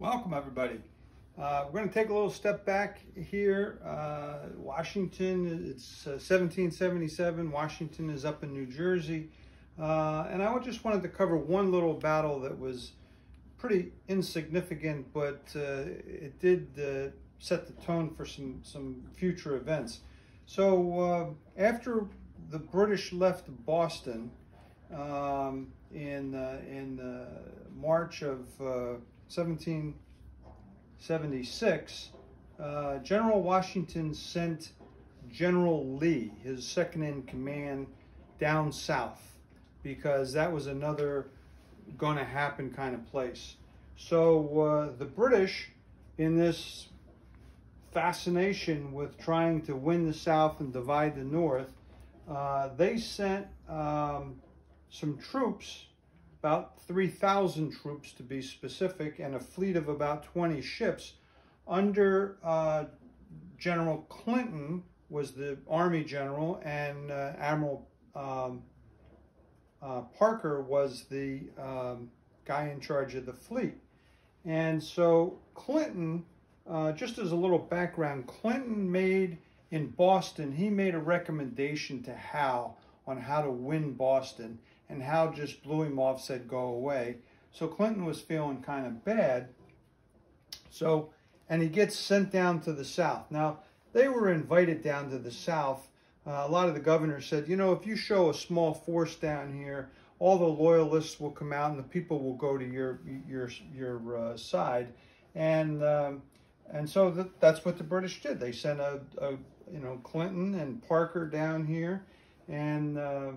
Welcome, everybody. Uh, we're going to take a little step back here. Uh, Washington, it's uh, 1777. Washington is up in New Jersey. Uh, and I just wanted to cover one little battle that was pretty insignificant, but uh, it did uh, set the tone for some, some future events. So after the British left Boston um, in, in March of 1776, uh, General Washington sent General Lee, his second in command, down south because that was another going to happen kind of place. So uh, the British, in this fascination with trying to win the South and divide the North, uh, they sent um, some troops about 3,000 troops to be specific, and a fleet of about 20 ships under uh, General Clinton was the Army general, and uh, Admiral um, uh, Parker was the um, guy in charge of the fleet. And so Clinton, uh, just as a little background, Clinton made in Boston, he made a recommendation to Howe on how to win Boston and Howe just blew him off, said go away. So Clinton was feeling kind of bad. So, and he gets sent down to the South. Now, they were invited down to the South. Uh, a lot of the governors said, you know, if you show a small force down here, all the loyalists will come out and the people will go to your your your uh, side, and um, and so that, that's what the British did. They sent a, a you know Clinton and Parker down here, and uh,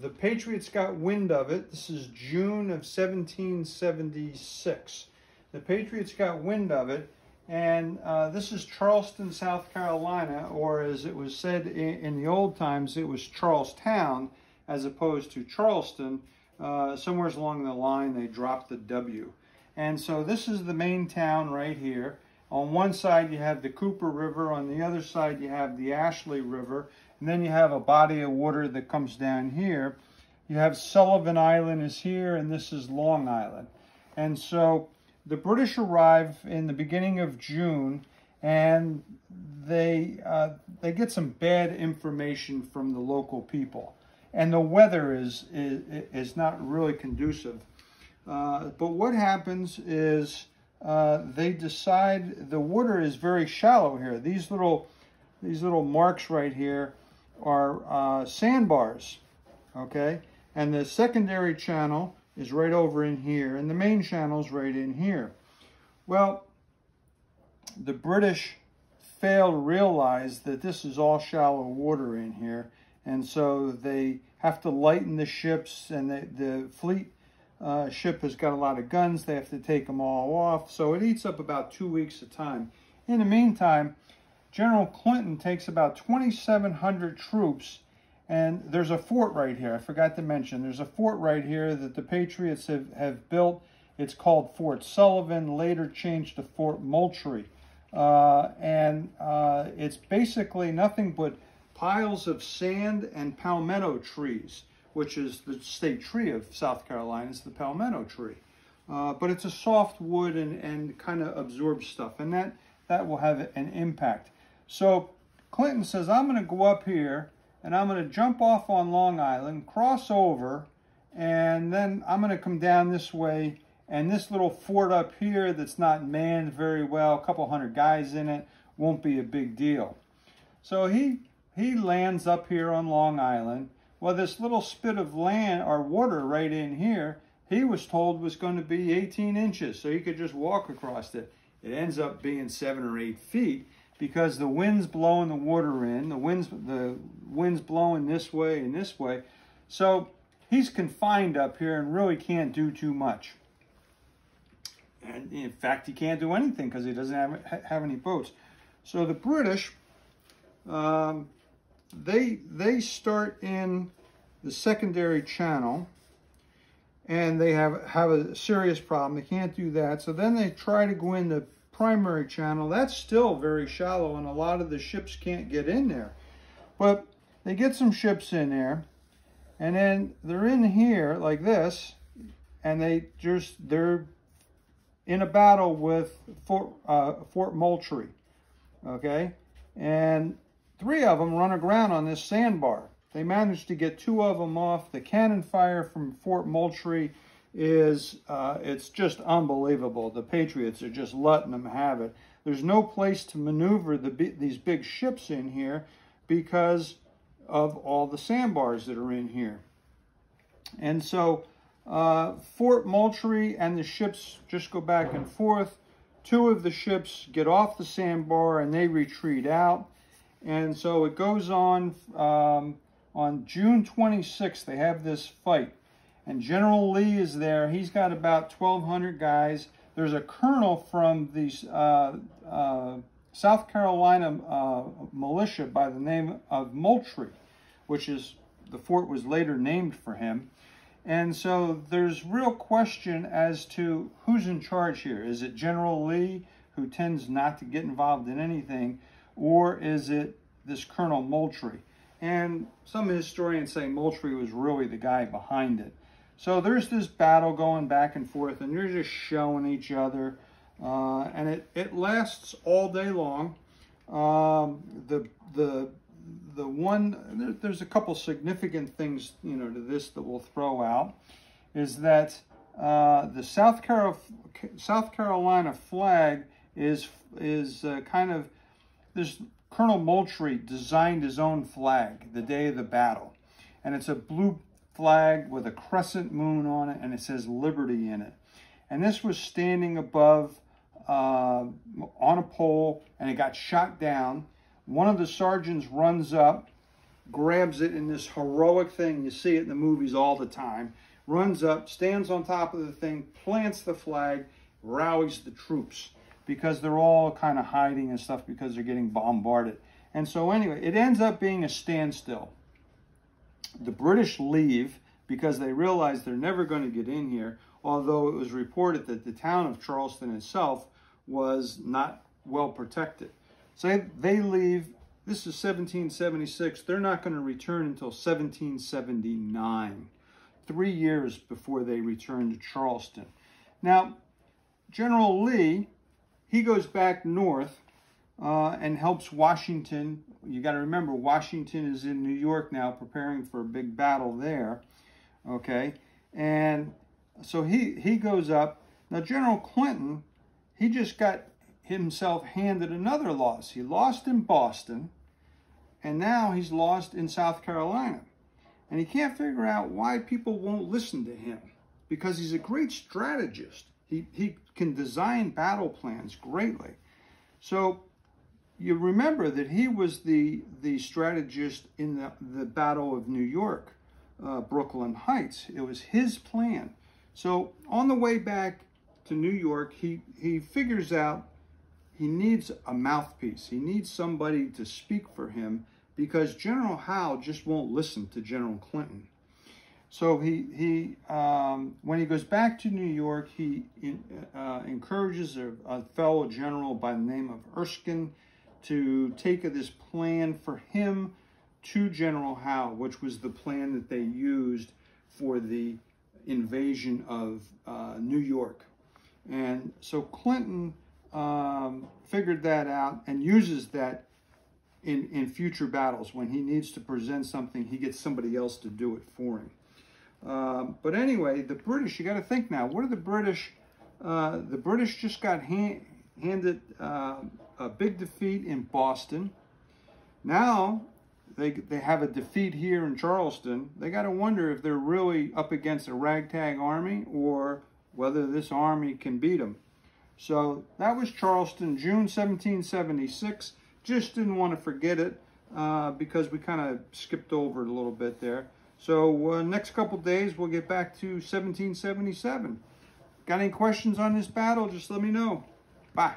the Patriots got wind of it. This is June of 1776. The Patriots got wind of it, and uh, this is Charleston, South Carolina, or as it was said in, in, the old times, it was Charlestown as opposed to Charleston. Uh, somewhere along the line, they dropped the W. And so this is the main town right here. On one side, you have the Cooper River. On the other side, you have the Ashley River. And then you have a body of water that comes down here. You have Sullivan Island is here, and this is Long Island. And so the British arrive in the beginning of June, and they uh, they get some bad information from the local people, and the weather is is, is not really conducive. Uh, but what happens is uh, they decide the water is very shallow here. These little these little marks right here are uh, sandbars, okay? And the secondary channel is right over in here, and the main channel is right in here. Well, the British fail to realize that this is all shallow water in here, and so they have to lighten the ships, and the, the fleet uh, ship has got a lot of guns. They have to take them all off, so it eats up about two weeks of time. In the meantime, General Clinton takes about 2,700 troops, and there's a fort right here. I forgot to mention, there's a fort right here that the Patriots have, have built. It's called Fort Sullivan, later changed to Fort Moultrie. Uh, and uh, it's basically nothing but piles of sand and palmetto trees, which is the state tree of South Carolina, it's the palmetto tree. Uh, but it's a soft wood and, and kind of absorbs stuff, and that, that will have an impact. So Clinton says, I'm going to go up here and I'm going to jump off on Long Island, cross over, and then I'm going to come down this way. And this little fort up here that's not manned very well, a couple hundred guys in it, won't be a big deal. So he, he lands up here on Long Island. Well, this little spit of land or water right in here, he was told was going to be 18 inches, so he could just walk across it. It ends up being seven or eight feet because the wind's blowing the water in, the wind's, the wind's blowing this way and this way. So he's confined up here and really can't do too much. And in fact, he can't do anything because he doesn't have, have any boats. So the British, um, they, they start in the secondary channel and they have, have a serious problem. They can't do that. So then they try to go into primary channel, that's still very shallow and a lot of the ships can't get in there. But they get some ships in there and then they're in here like this and they just, they're in a battle with Fort, uh, Fort Moultrie, okay? And three of them run aground on this sandbar. They managed to get two of them off. The cannon fire from Fort Moultrie is, uh, it's just unbelievable. The Patriots are just letting them have it. There's no place to maneuver the, these big ships in here because of all the sandbars that are in here. And so uh, Fort Moultrie and the ships just go back and forth. Two of the ships get off the sandbar and they retreat out. And so it goes on, um, on June 26th, they have this fight. And General Lee is there. He's got about 1,200 guys. There's a colonel from the uh, uh, South Carolina uh, militia by the name of Moultrie, which is, the fort was later named for him. And so there's real question as to who's in charge here. Is it General Lee, who tends not to get involved in anything, or is it this Colonel Moultrie? And some historians say Moultrie was really the guy behind it. So there's this battle going back and forth, and they're just showing each other. Uh, and it, it lasts all day long. Um, the, the the one, there, there's a couple significant things, you know, to this that we'll throw out, is that uh, the South, Carol, South Carolina flag is, is uh, kind of, this Colonel Moultrie designed his own flag the day of the battle. And it's a blue flag with a crescent moon on it, and it says Liberty in it. And this was standing above uh, on a pole, and it got shot down. One of the sergeants runs up, grabs it in this heroic thing. You see it in the movies all the time. Runs up, stands on top of the thing, plants the flag, rallies the troops because they're all kind of hiding and stuff because they're getting bombarded. And so anyway, it ends up being a standstill. The British leave because they realize they're never going to get in here, although it was reported that the town of Charleston itself was not well protected. So they leave, this is 1776, they're not going to return until 1779, three years before they return to Charleston. Now, General Lee, he goes back north uh, and helps Washington. You got to remember, Washington is in New York now preparing for a big battle there, okay? And so he, he goes up. Now, General Clinton, he just got himself handed another loss. He lost in Boston, and now he's lost in South Carolina. And he can't figure out why people won't listen to him because he's a great strategist. He, he can design battle plans greatly. So you remember that he was the, the strategist in the, the Battle of New York, uh, Brooklyn Heights. It was his plan. So on the way back to New York, he, he figures out he needs a mouthpiece. He needs somebody to speak for him because General Howe just won't listen to General Clinton. So he, he um, when he goes back to New York, he in, uh, encourages a, a, fellow general by the name of Erskine to take this plan for him to General Howe, which was the plan that they used for the invasion of uh, New York. And so Clinton um, figured that out and uses that in, in future battles. When he needs to present something, he gets somebody else to do it for him. Um, but anyway, the British, you got to think now, what are the British? Uh, the British just got hand, handed uh, a big defeat in Boston. Now they, they have a defeat here in Charleston. They got to wonder if they're really up against a ragtag army or whether this army can beat them. So that was Charleston, June 1776. Just didn't want to forget it uh, because we kind of skipped over it a little bit there. So uh, next couple days, we'll get back to 1777. Got any questions on this battle? Just let me know. Bye.